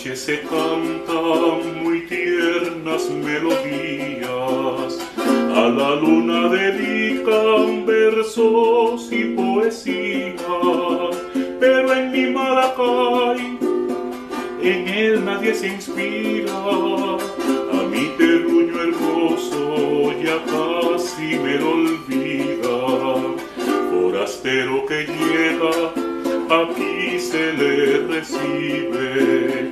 noche se cantan muy tiernas melodías, a la luna dedican versos y poesía, pero en mi Maracay, en él nadie se inspira, a mi terruño hermoso ya casi me lo olvida, forastero que llega aquí se le recibe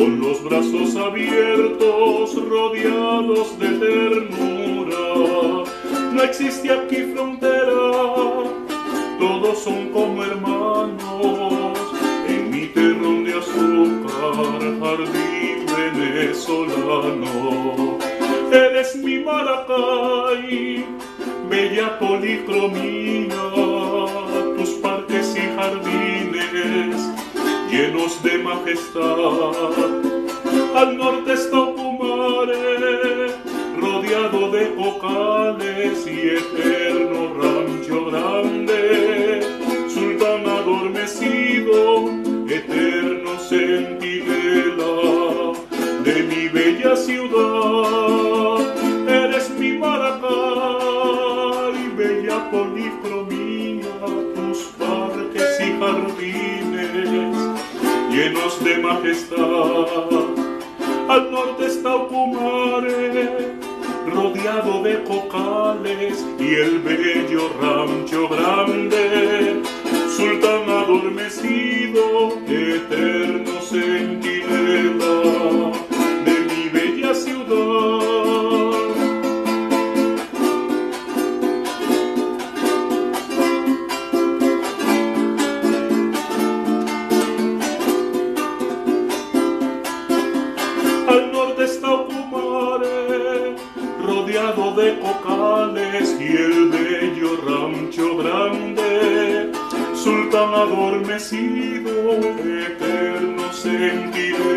con los brazos abiertos, rodeados de ternura. No existe aquí frontera, todos son como hermanos. En mi terrón de azúcar, jardín venezolano, eres mi Maracay, bella policromía de majestad. Al norte está Ocumare, rodeado de cocales y eterno rancho grande. Sultán adormecido, eterno centinela de mi bella ciudad. Eres mi Maracay, bella policromía, tus parques Al norte está Ocumare, rodeado de cocales y el bello rancho grande. Sultán adormecido, eterno rodeado de cocales y el bello rancho grande, sultán adormecido, eterno centinela